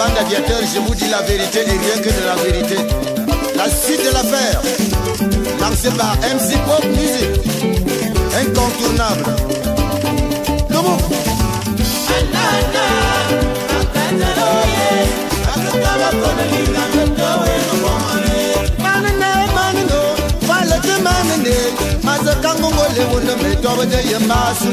aviateur, je vous dis la vérité et rien que de la vérité. La suite de l'affaire, lancée par MC Pop Music, incontournable. Comment mazakangongole wona metobo de yemasu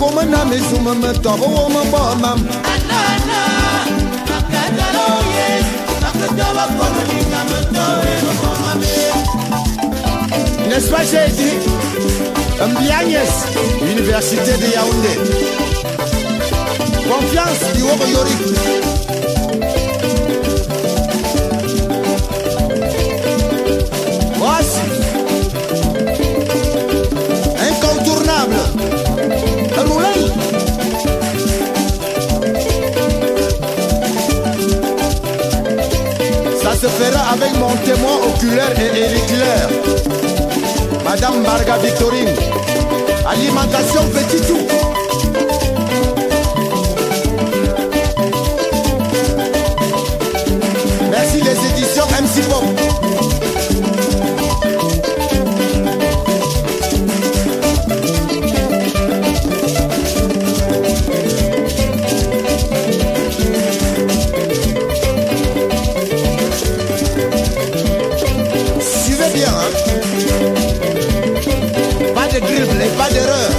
ko me na me su me me wo me bɔ mam. Anana, makadala o ye, makadɔ ba kɔnɔ ni ka me tɔ ye me bɔ ma me. N'est-ce j'ai dit, Université de Yaoundé. Confiance, Diogo Yori. Se fera avec mon témoin oculaire et auriculaire. Madame Marga Victorine. Alimentation petit tout. Et pas d'erreur.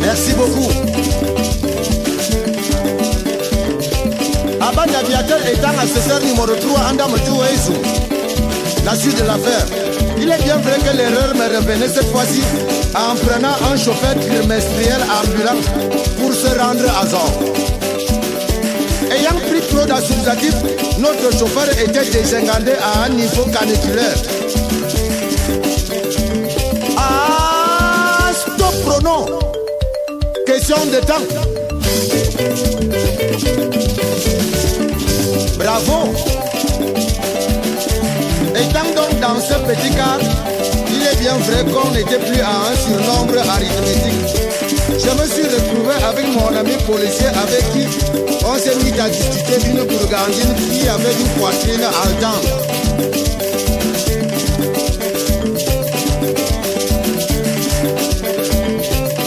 Merci beaucoup. Aban aviateur étant assesseur numéro 3 Andam Touaïsou. La suite de l'affaire. Il est bien vrai que l'erreur me revenait cette fois-ci en prenant un chauffeur trimestriel ambulant pour se rendre à Zor. Notre chauffeur était désengandé à un niveau caniculaire. Ah, stop pronom. Question de temps. Bravo. Étant donc dans ce petit est bien vrai qu'on n'était plus à un surnombre arithmétique. Je me suis retrouvé avec mon ami policier avec qui on s'est mis à discuter d'une bourgandine qui avait une poitrine haletante.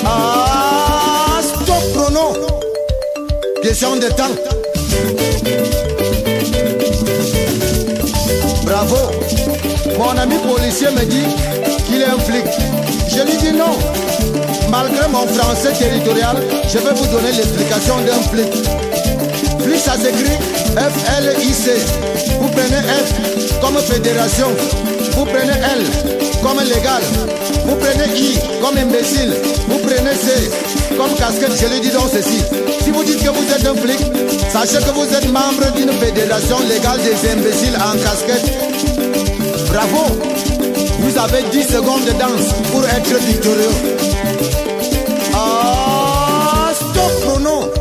Ah, stop chrono. Question de temps. Bravo. Mon ami policier me dit qu'il est un flic. Je lui dis non. Malgré mon français territorial, je vais vous donner l'explication d'un flic. Flic, ça s'écrit F-L-I-C. Vous prenez F comme fédération. Vous prenez L comme légal. Vous prenez I comme imbécile. Vous prenez C comme casquette. Je lui dis donc ceci. Si vous dites que vous êtes un flic, sachez que vous êtes membre d'une fédération légale des imbéciles en casquette. Bravo Vous avez 10 secondes de danse pour être victorieux. Ah, stop chrono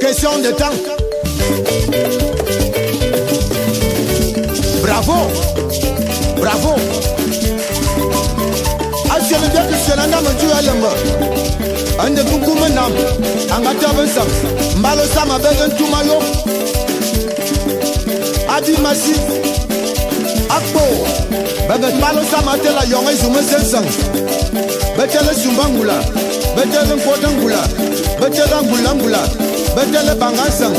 Question de temps. Bravo. Bravo. Asiele bia ke siele na me tu alembe Ande kukume nam Anga tebe sam Mbalo sama bege ntuma yo Adi masi akpo begetmalo samatela yɔŋe zume senseŋ betele zumba ŋgula betele ŋkpote ŋgula betele ŋgula ŋgula betele baŋa seŋ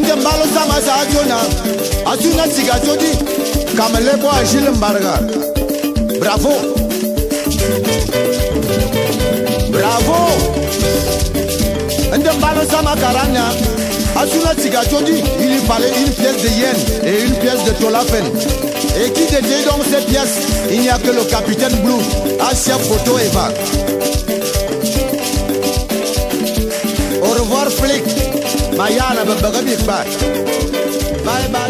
ŋde mbalo sama asuna siga jodi kamele agil ajile mbarga. Bravo. Bravo. Ŋde mbalo sama karanya asuna il fallait une pièce de yen et une pièce de tolafen et qui détient donc ces pièces il n'y a que le capitaine Blue. Asia Photo Eva. Au revoir flic. Mayana Bye bye